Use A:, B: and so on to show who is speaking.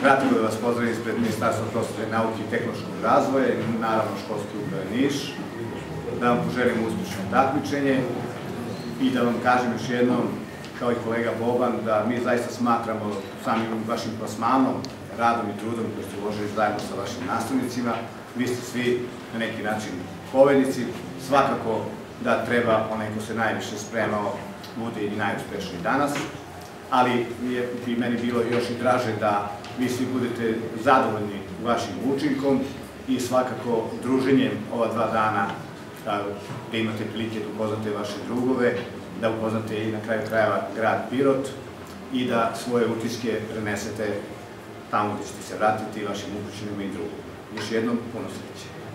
A: kratko da vas pozdravim ispred Ministarstva prosvete, nauke i tehnološkog razvoja i naravno školske uprave Niš, da vam poželim uspešno takmičenje i da vam kažem još jednom, kao i kolega Boban, da mi zaista smatramo samim vašim plasmanom, radom i trudom koji ste uložili zajedno sa vašim nastavnicima, vi ste svi na neki način povednici, svakako da treba onaj ko se najviše spremao bude i najuspešniji danas, ali je, bi meni bilo još i draže da vi svi budete zadovoljni vašim učinkom i svakako druženjem ova dva dana da, da imate prilike da upoznate vaše drugove, da upoznate i na kraju krajeva grad Pirot i da svoje utiske prenesete tamo gde ćete se vratiti vašim upućenima i drugom. Još jednom puno sreće.